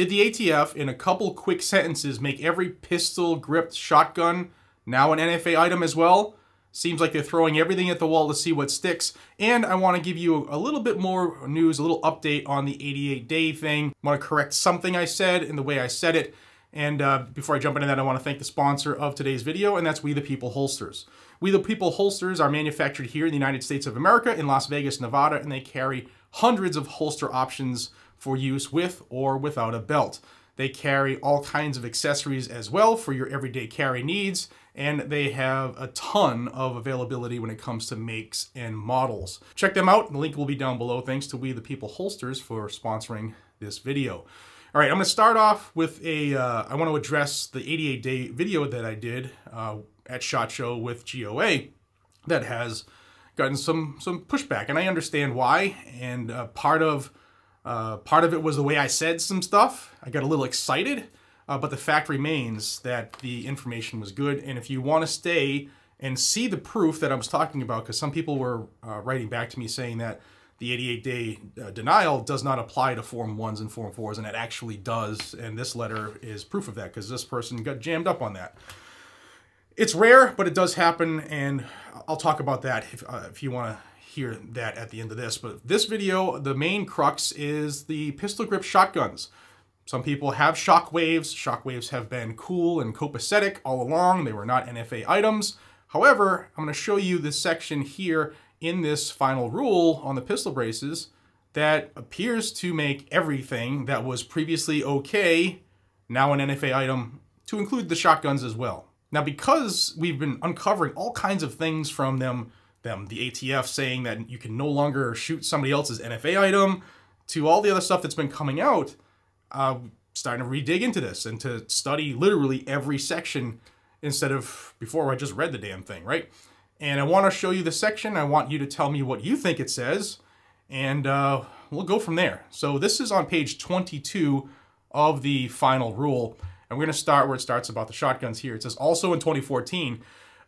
Did the ATF, in a couple quick sentences, make every pistol gripped shotgun now an NFA item as well? Seems like they're throwing everything at the wall to see what sticks. And I want to give you a little bit more news, a little update on the 88 day thing. I want to correct something I said in the way I said it. And uh, before I jump into that, I want to thank the sponsor of today's video, and that's We the People Holsters. We the People Holsters are manufactured here in the United States of America in Las Vegas, Nevada, and they carry hundreds of holster options for use with or without a belt. They carry all kinds of accessories as well for your everyday carry needs, and they have a ton of availability when it comes to makes and models. Check them out. The link will be down below. Thanks to We the People Holsters for sponsoring this video. All right, I'm to start off with a. Uh, I want to address the 88 day video that I did uh, at SHOT Show with GOA that has gotten some some pushback, and I understand why. And uh, part of uh, part of it was the way I said some stuff. I got a little excited, uh, but the fact remains that the information was good. And if you want to stay and see the proof that I was talking about, because some people were uh, writing back to me saying that the 88 day uh, denial does not apply to Form 1s and Form 4s, and it actually does. And this letter is proof of that because this person got jammed up on that. It's rare, but it does happen, and I'll talk about that if, uh, if you want to hear that at the end of this. But this video, the main crux is the pistol grip shotguns. Some people have shockwaves. Shockwaves have been cool and copacetic all along. They were not NFA items. However, I'm going to show you this section here in this final rule on the pistol braces that appears to make everything that was previously okay now an NFA item to include the shotguns as well. Now, because we've been uncovering all kinds of things from them, them the ATF saying that you can no longer shoot somebody else's NFA item, to all the other stuff that's been coming out, uh, starting to redig into this and to study literally every section instead of before I just read the damn thing, right? And I want to show you the section. I want you to tell me what you think it says, and uh, we'll go from there. So this is on page 22 of the final rule. And we're going to start where it starts about the shotguns here. It says, also in 2014,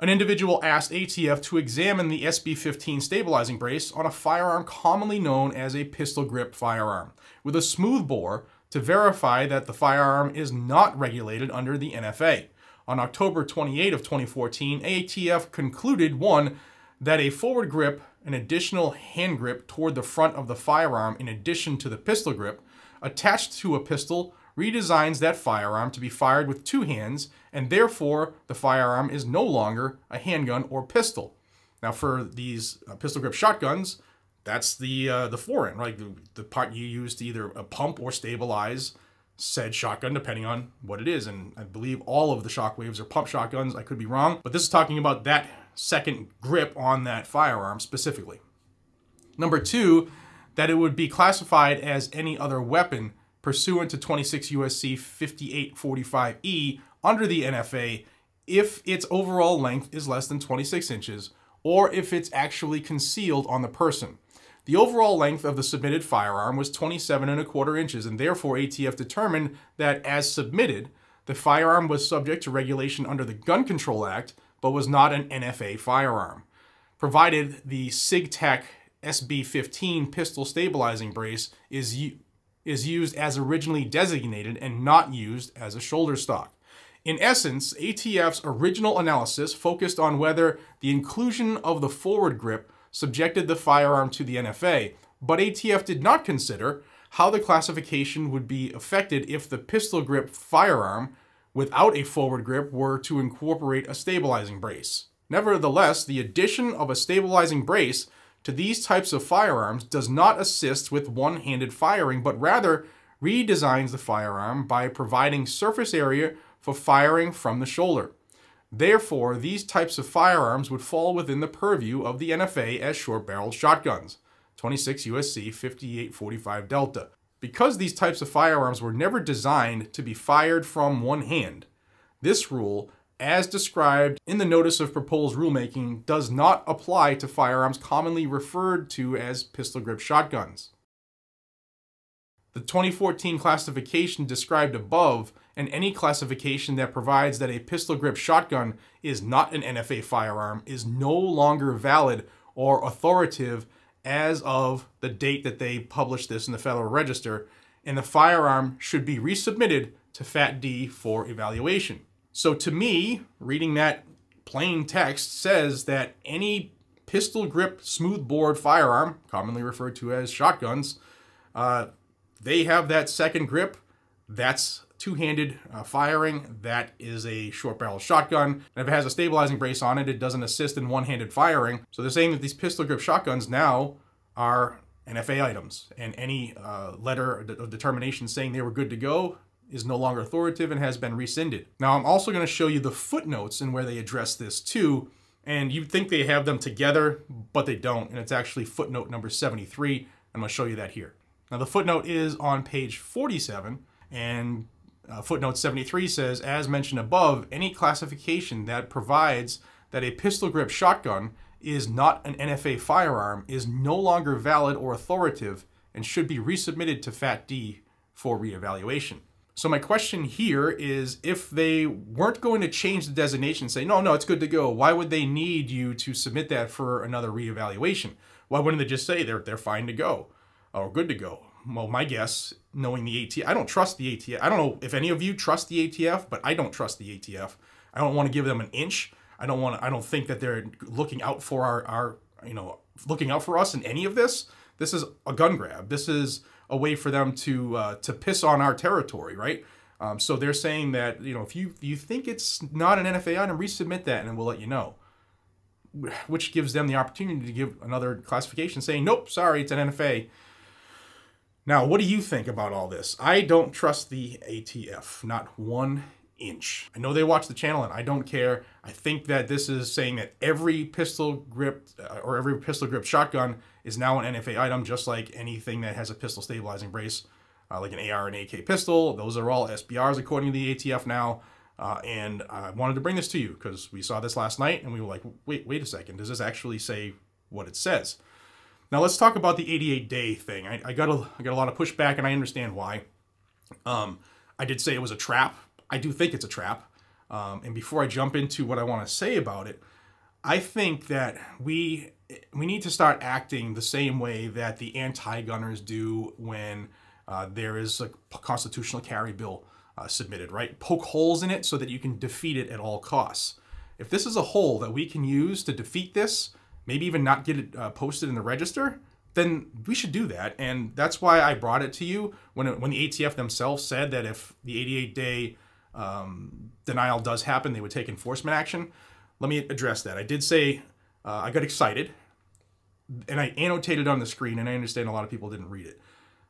an individual asked ATF to examine the SB-15 stabilizing brace on a firearm commonly known as a pistol grip firearm, with a smooth bore to verify that the firearm is not regulated under the NFA. On October 28 of 2014, ATF concluded one, that a forward grip, an additional hand grip toward the front of the firearm in addition to the pistol grip, attached to a pistol redesigns that firearm to be fired with two hands, and therefore the firearm is no longer a handgun or pistol. Now, for these uh, pistol grip shotguns, that's the uh, the forend, right? The, the part you use to either pump or stabilize said shotgun, depending on what it is. And I believe all of the shockwaves are pump shotguns. I could be wrong, but this is talking about that second grip on that firearm specifically. Number two, that it would be classified as any other weapon pursuant to 26 USC 5845E under the NFA if its overall length is less than 26 inches or if it's actually concealed on the person. The overall length of the submitted firearm was 27 and a quarter inches, and therefore ATF determined that, as submitted, the firearm was subject to regulation under the Gun Control Act, but was not an NFA firearm, provided the SIGTech SB-15 pistol stabilizing brace is, is used as originally designated and not used as a shoulder stock. In essence, ATF's original analysis focused on whether the inclusion of the forward grip subjected the firearm to the NFA, but ATF did not consider how the classification would be affected if the pistol grip firearm without a forward grip were to incorporate a stabilizing brace. Nevertheless, the addition of a stabilizing brace to these types of firearms does not assist with one-handed firing, but rather redesigns the firearm by providing surface area for firing from the shoulder. Therefore, these types of firearms would fall within the purview of the NFA as short-barreled shotguns, 26 USC 5845 Delta. Because these types of firearms were never designed to be fired from one hand, this rule, as described in the Notice of Proposed Rulemaking, does not apply to firearms commonly referred to as pistol grip shotguns. The 2014 classification described above and any classification that provides that a pistol grip shotgun is not an NFA firearm is no longer valid or authoritative as of the date that they published this in the Federal Register. and the firearm should be resubmitted to FAT-D for evaluation. So to me, reading that plain text says that any pistol grip smoothbore firearm, commonly referred to as shotguns, uh, they have that second grip. That's two-handed uh, firing. That is a short barrel shotgun. And if it has a stabilizing brace on it, it doesn't assist in one-handed firing. So they're saying that these pistol grip shotguns now are NFA items. And any uh, letter of determination saying they were good to go is no longer authoritative and has been rescinded. Now I'm also going to show you the footnotes and where they address this too. And you'd think they have them together, but they don't. And it's actually footnote number 73. I'm going to show you that here. Now the footnote is on page 47 and uh, footnote 73 says, as mentioned above, any classification that provides that a pistol grip shotgun is not an NFA firearm is no longer valid or authoritative and should be resubmitted to FAT-D for reevaluation. So my question here is if they weren't going to change the designation, say, no, no, it's good to go, why would they need you to submit that for another reevaluation? Why wouldn't they just say they're, they're fine to go or good to go? Well, my guess, knowing the ATF, I don't trust the ATF. I don't know if any of you trust the ATF, but I don't trust the ATF. I don't want to give them an inch. I don't want to, I don't think that they're looking out for our, our, you know, looking out for us in any of this. This is a gun grab. This is a way for them to uh, to piss on our territory, right? Um, so they're saying that you know if you you think it's not an NFA item, resubmit that, and we'll let you know. Which gives them the opportunity to give another classification saying, nope, sorry, it's an NFA. Now, what do you think about all this? I don't trust the ATF, not one inch. I know they watch the channel and I don't care. I think that this is saying that every pistol grip uh, or every pistol grip shotgun is now an NFA item, just like anything that has a pistol stabilizing brace, uh, like an AR and AK pistol. Those are all SBRs according to the ATF now. Uh, and I wanted to bring this to you because we saw this last night and we were like, wait, wait a second. Does this actually say what it says? Now let's talk about the 88 day thing. I, I got a, I got a lot of pushback and I understand why. Um, I did say it was a trap. I do think it's a trap. Um, and before I jump into what I want to say about it, I think that we we need to start acting the same way that the anti-gunners do when uh, there is a constitutional carry bill uh, submitted, right? Poke holes in it so that you can defeat it at all costs. If this is a hole that we can use to defeat this, maybe even not get it uh, posted in the register, then we should do that. And that's why I brought it to you when, it, when the ATF themselves said that if the 88 day um, denial does happen, they would take enforcement action. Let me address that. I did say uh, I got excited and I annotated on the screen, and I understand a lot of people didn't read it.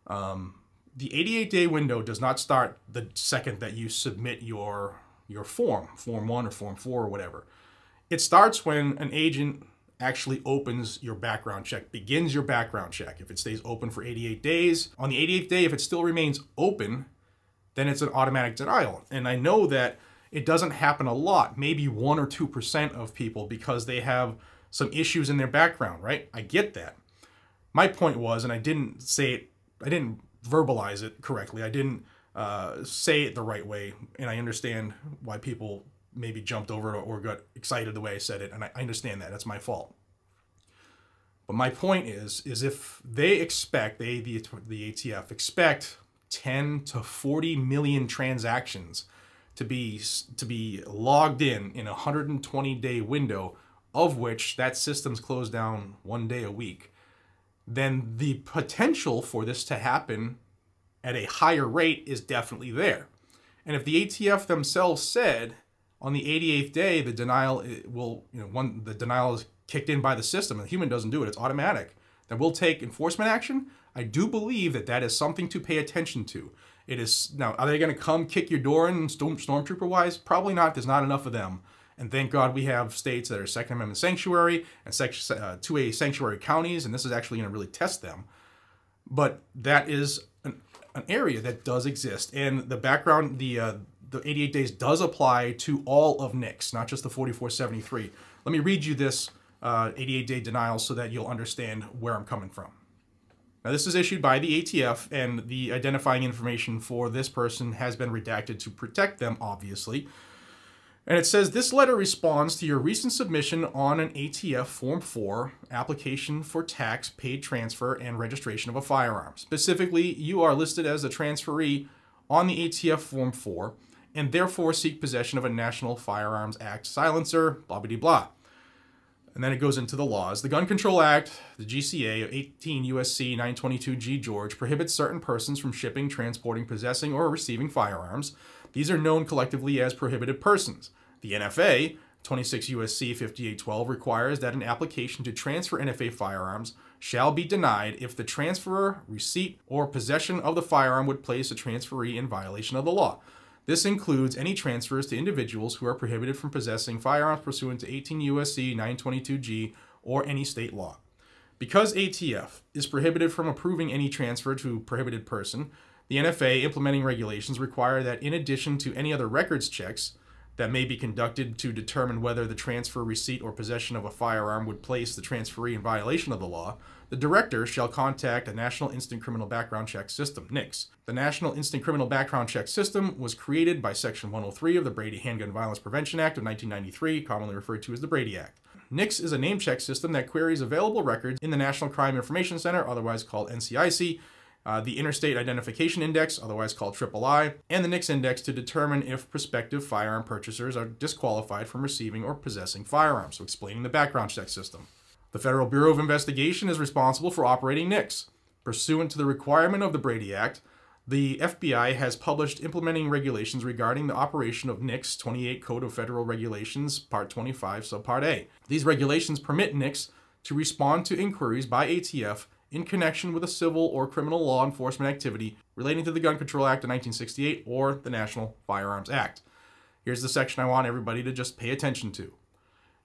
Um, the 88 day window does not start the second that you submit your your form, form one or form four or whatever. It starts when an agent actually opens your background check, begins your background check. If it stays open for 88 days, on the 88th day, if it still remains open, then it's an automatic denial. And I know that it doesn't happen a lot, maybe 1 or 2% of people because they have some issues in their background, right? I get that. My point was, and I didn't say it, I didn't verbalize it correctly. I didn't uh, say it the right way, and I understand why people maybe jumped over or got excited the way I said it, and I understand that. That's my fault. But my point is, is if they expect, they, the, the ATF, expect 10 to 40 million transactions to be to be logged in in a 120 day window of which that system's closed down one day a week, then the potential for this to happen at a higher rate is definitely there. And if the ATF themselves said on the 88th day the denial eh, will, you know, one the denial is kicked in by the system and the human doesn't do it, it's automatic, then we'll take enforcement action. I do believe that that is something to pay attention to. It is now. Are they going to come kick your door in storm, stormtrooper wise? Probably not. There's not enough of them. And thank God we have states that are Second Amendment sanctuary and uh, 2A sanctuary counties, and this is actually going to really test them. But that is an, an area that does exist. And the background, the uh, the 88 days does apply to all of NICS, not just the 4473. Let me read you this uh, 88 day denial so that you'll understand where I'm coming from. Now, this is issued by the ATF, and the identifying information for this person has been redacted to protect them, obviously. And it says this letter responds to your recent submission on an ATF Form 4 application for tax, paid transfer, and registration of a firearm. Specifically, you are listed as a transferee on the ATF Form 4 and therefore seek possession of a National Firearms Act silencer, blah blah blah. And then it goes into the laws. The Gun Control Act, the GCA of 18 USC 922 G George, prohibits certain persons from shipping, transporting, possessing, or receiving firearms. These are known collectively as prohibited persons. The NFA, 26 USC 5812, requires that an application to transfer NFA firearms shall be denied if the transferer, receipt, or possession of the firearm would place a transferee in violation of the law. This includes any transfers to individuals who are prohibited from possessing firearms pursuant to 18 U.S.C. 922G or any state law. Because ATF is prohibited from approving any transfer to prohibited person, the NFA implementing regulations require that in addition to any other records checks that may be conducted to determine whether the transfer, receipt, or possession of a firearm would place the transferee in violation of the law, the director shall contact the National Instant Criminal Background Check System, NICS. The National Instant Criminal Background Check System was created by Section 103 of the Brady Handgun Violence Prevention Act of 1993, commonly referred to as the Brady Act. NICS is a name check system that queries available records in the National Crime Information Center, otherwise called NCIC, uh, the Interstate Identification Index, otherwise called III, and the NICS Index to determine if prospective firearm purchasers are disqualified from receiving or possessing firearms, so explaining the background check system. The Federal Bureau of Investigation is responsible for operating NICS. Pursuant to the requirement of the Brady Act, the FBI has published implementing regulations regarding the operation of NICS 28 Code of Federal Regulations, Part 25, Subpart A. These regulations permit NICS to respond to inquiries by ATF in connection with a civil or criminal law enforcement activity relating to the Gun Control Act of 1968 or the National Firearms Act. Here's the section I want everybody to just pay attention to.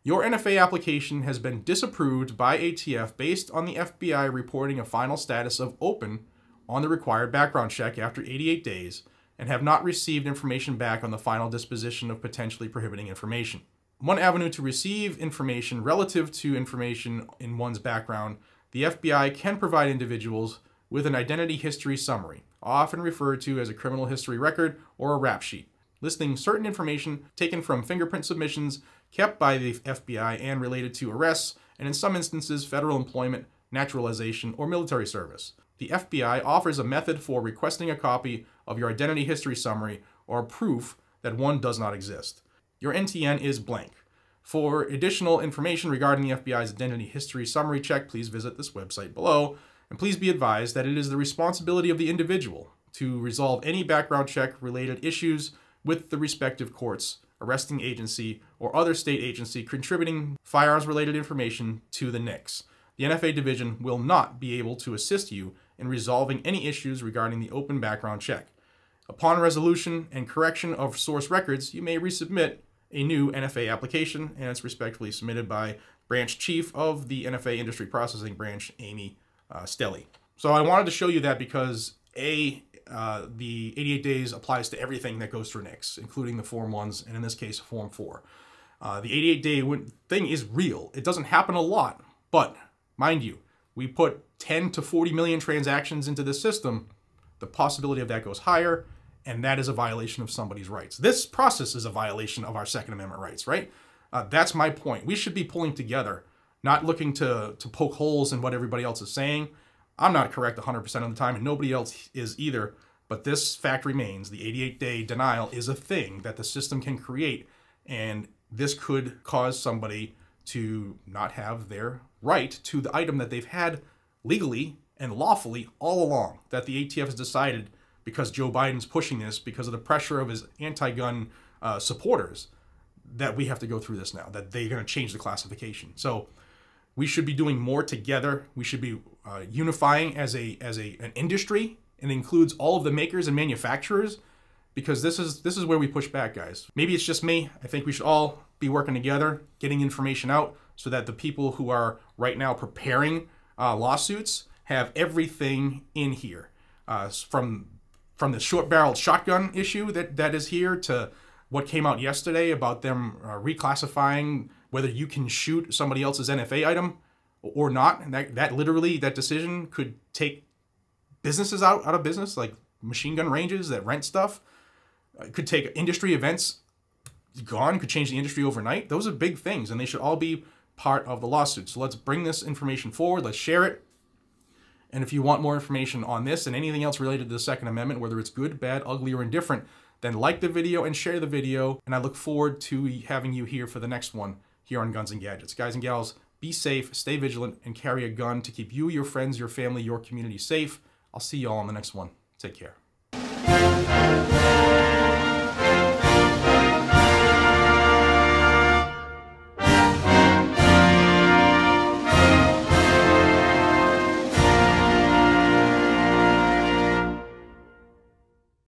Your NFA application has been disapproved by ATF based on the FBI reporting a final status of open on the required background check after 88 days and have not received information back on the final disposition of potentially prohibiting information. One avenue to receive information relative to information in one's background, the FBI can provide individuals with an identity history summary, often referred to as a criminal history record or a rap sheet, listing certain information taken from fingerprint submissions kept by the FBI and related to arrests, and in some instances, federal employment, naturalization, or military service. The FBI offers a method for requesting a copy of your identity history summary or proof that one does not exist. Your NTN is blank. For additional information regarding the FBI's identity history summary check, please visit this website below. And please be advised that it is the responsibility of the individual to resolve any background check related issues with the respective courts arresting agency, or other state agency contributing firearms related information to the NICS. The NFA division will not be able to assist you in resolving any issues regarding the open background check. Upon resolution and correction of source records, you may resubmit a new NFA application, and it's respectfully submitted by Branch Chief of the NFA Industry Processing Branch, Amy uh, Stelly. So I wanted to show you that because A, uh, the 88 days applies to everything that goes through NICS, including the Form 1s, and in this case, Form 4. Uh, the 88 day thing is real. It doesn't happen a lot, but mind you, we put 10 to 40 million transactions into the system. The possibility of that goes higher, and that is a violation of somebody's rights. This process is a violation of our Second Amendment rights, right? Uh, that's my point. We should be pulling together, not looking to, to poke holes in what everybody else is saying. I'm not correct 100% of the time, and nobody else is either. But this fact remains the 88 day denial is a thing that the system can create, and this could cause somebody to not have their right to the item that they've had legally and lawfully all along. That the ATF has decided because Joe Biden's pushing this, because of the pressure of his anti gun uh, supporters, that we have to go through this now, that they're going to change the classification. So we should be doing more together. We should be uh, unifying as a as a an industry and includes all of the makers and manufacturers because this is this is where we push back, guys. Maybe it's just me. I think we should all be working together, getting information out so that the people who are right now preparing uh, lawsuits have everything in here, uh, from from the short-barreled shotgun issue that that is here to what came out yesterday about them uh, reclassifying whether you can shoot somebody else's NFA item or not. And that, that literally, that decision could take businesses out, out of business, like machine gun ranges that rent stuff. It could take industry events gone, could change the industry overnight. Those are big things, and they should all be part of the lawsuit. So let's bring this information forward. Let's share it. And if you want more information on this and anything else related to the Second Amendment, whether it's good, bad, ugly, or indifferent, then like the video and share the video. And I look forward to having you here for the next one here on Guns and Gadgets. Guys and gals, be safe, stay vigilant, and carry a gun to keep you, your friends, your family, your community safe. I'll see you all on the next one. Take care.